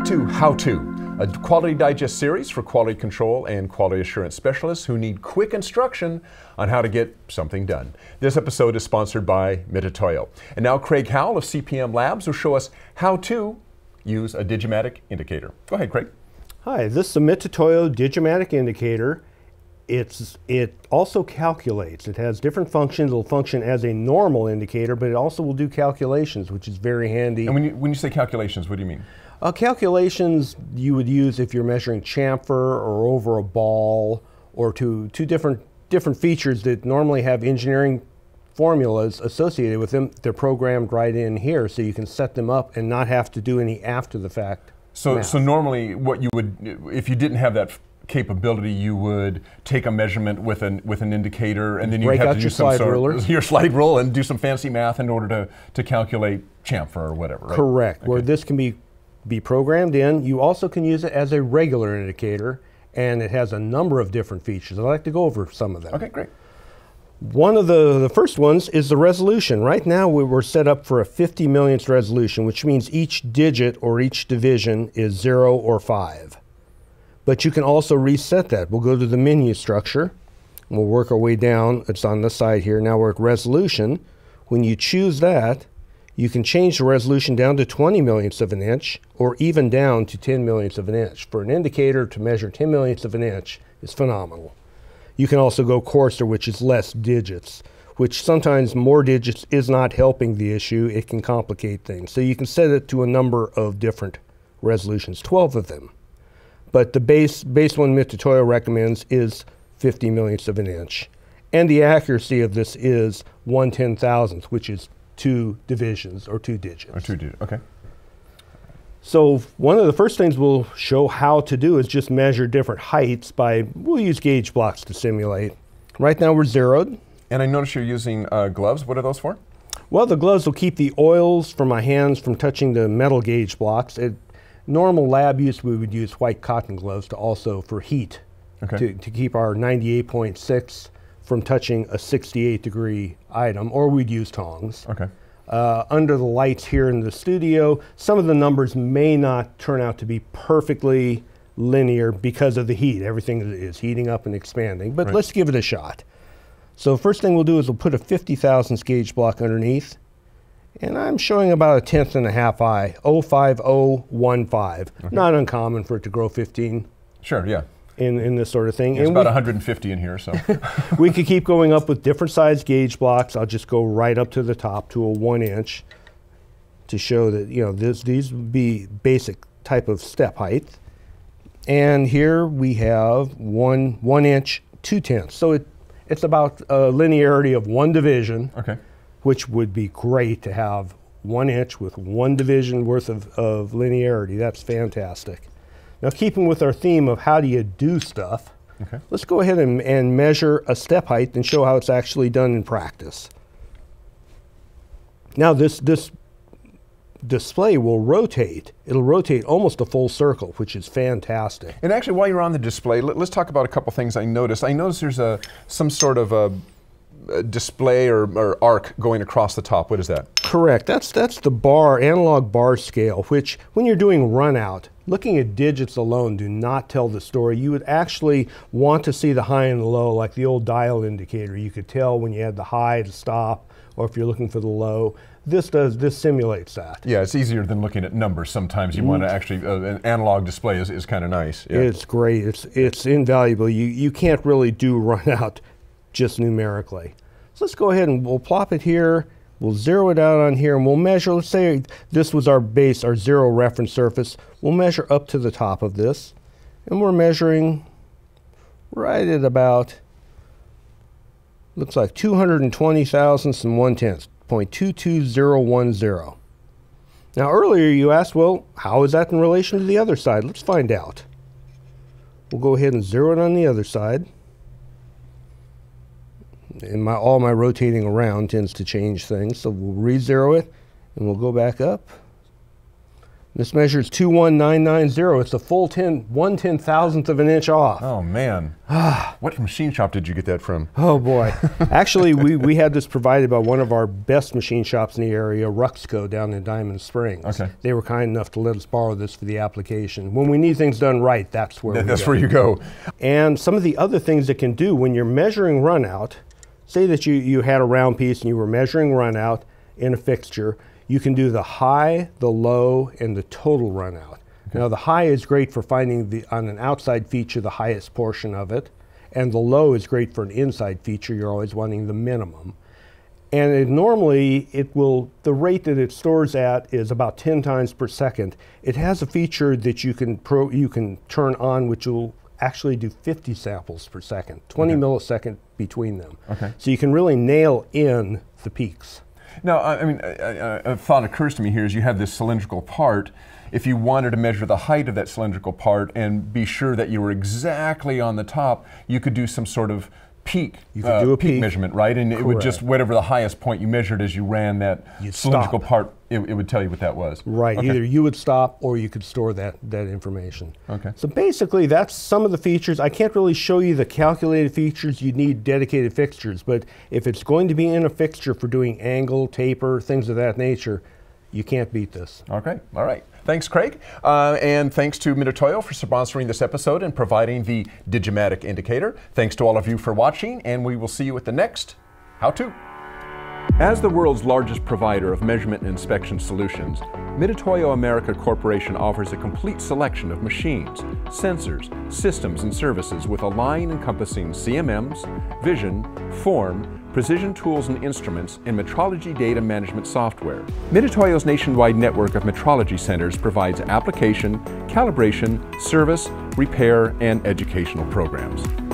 Welcome to How To, a Quality Digest series for quality control and quality assurance specialists who need quick instruction on how to get something done. This episode is sponsored by Mitutoyo. And now Craig Howell of CPM Labs will show us how to use a Digimatic indicator. Go ahead, Craig. Hi, this is a Mitutoyo Digimatic indicator. It's, it also calculates. It has different functions. It'll function as a normal indicator, but it also will do calculations, which is very handy. And when you, when you say calculations, what do you mean? Uh, calculations you would use if you're measuring chamfer or over a ball or to two different different features that normally have engineering formulas associated with them. They're programmed right in here, so you can set them up and not have to do any after the fact. So, math. so normally, what you would, if you didn't have that capability, you would take a measurement with an with an indicator, and then you have to do your some slide sort ruler. your slide rule and do some fancy math in order to to calculate chamfer or whatever. Right? Correct. Where this can be be programmed in. You also can use it as a regular indicator, and it has a number of different features. I'd like to go over some of them. Okay, great. One of the, the first ones is the resolution. Right now we are set up for a 50 millionth resolution, which means each digit or each division is 0 or 5. But you can also reset that. We'll go to the menu structure. and We'll work our way down. It's on the side here. Now we're at resolution. When you choose that, you can change the resolution down to 20 millionths of an inch or even down to 10 millionths of an inch. For an indicator to measure 10 millionths of an inch is phenomenal. You can also go coarser, which is less digits, which sometimes more digits is not helping the issue. It can complicate things. So you can set it to a number of different resolutions, 12 of them. But the base, base one Mitutoyo recommends is 50 millionths of an inch. And the accuracy of this is 1 ten thousandth, which is two divisions or two digits. Or two do okay. So one of the first things we'll show how to do is just measure different heights by, we'll use gauge blocks to simulate. Right now we're zeroed. And I notice you're using uh, gloves. What are those for? Well, the gloves will keep the oils from my hands from touching the metal gauge blocks. At normal lab use, we would use white cotton gloves to also for heat, Okay. to, to keep our 98.6 from touching a 68 degree item, or we'd use tongs. Okay. uh, under the lights here in the studio, some of the numbers may not turn out to be perfectly linear because of the heat. Everything is heating up and expanding, but Right. let's give it a shot. So first thing we'll do is we'll put a 50 thousandths gauge block underneath, and I'm showing about a tenth and a half eye, 05015. Not uncommon for it to grow 15 Sure. Yeah. In, in this sort of thing. There's And about we- 150 in here, so we could keep going up with different size gauge blocks. I'll just go right up to the top to a one inch to show that, you know, this, these would be basic type of step height. And here we have one, one inch, two tenths. So it, it's about a linearity of one division, okay. which would be great to have one inch with one division worth of, of linearity. That's fantastic. Now, keeping with our theme of how do you do stuff, Okay. Let's go ahead and, and measure a step height and show how it's actually done in practice. Now this, this display will rotate. It'll rotate almost a full circle, which is fantastic. And actually, while you're on the display, let, us talk about a couple things I noticed. I noticed there's a some sort of a, a display or, or arc going across the top. What is that? Correct. That's, that's the bar, analog bar scale, which when you're doing run out, looking at digits alone do not tell the story. You would actually want to see the high and the low, like the old dial indicator. You could tell when you had the high to stop, or if you're looking for the low. This does, this simulates that. Yeah, it's easier than looking at numbers. Sometimes you want to actually uh, an analog display is, is kind of nice. Yeah. It's great. It's it's invaluable. You you can't really do run out just numerically. So let's go ahead and we'll plop it here. We'll zero it out on here and we'll measure. Let's say this was our base, our zero reference surface. We'll measure up to the top of this, and we're measuring right at about looks like 220 thousandths and one tenth, 0.22010. Now earlier you asked, well, how is that in relation to the other side? Let's find out. We'll go ahead and zero it on the other side. And my, all my rotating around tends to change things, so we'll re-zero it and we'll go back up. This measures 21990. It's a full 10, 1 ten thousandth of an inch off. Oh man. Ah. what machine shop did you get that from? Oh boy. Actually, we, we had this provided by one of our best machine shops in the area, Ruxco, down in Diamond Springs. Okay. They were kind enough to let us borrow this for the application. When we need things done right, that's where we That's go. where you go. And some of the other things it can do when you're measuring runout, say that you, you had a round piece and you were measuring runout in a fixture, you can do the high, the low, and the total runout. Now the high is great for finding the on an outside feature the highest portion of it, and the low is great for an inside feature. You're always wanting the minimum. And it normally it will the rate that it stores at is about 10 times per second. It has a feature that you can pro, you can turn on which will actually do 50 samples per second, 20 millisecond between them. Okay. So you can really nail in the peaks. Now, I I mean, a, a, a thought occurs to me here is you have this cylindrical part. If you wanted to measure the height of that cylindrical part and be sure that you were exactly on the top, you could do some sort of peak, You could uh, do a peak. measurement, right? And it would just whatever the highest point you measured as you ran that You'd cylindrical stop. part, it, it would tell you what that was. Right. Okay. Either you would stop or you could store that, that information. Okay. So basically, that's some of the features. I can't really show you the calculated features. You need dedicated fixtures. But if it's going to be in a fixture for doing angle, taper, things of that nature, you can't beat this. Okay, all right. Thanks, Craig. Uh, and thanks to Mitutoyo for sponsoring this episode and providing the Digimatic indicator. Thanks to all of you for watching, and we will see you at the next How To. As the world's largest provider of measurement and inspection solutions, Mitutoyo America Corporation offers a complete selection of machines, sensors, systems, and services with a line encompassing CMMs, vision, form, precision tools and instruments, and metrology data management software. Mitutoyo's nationwide network of metrology centers provides application, calibration, service, repair, and educational programs.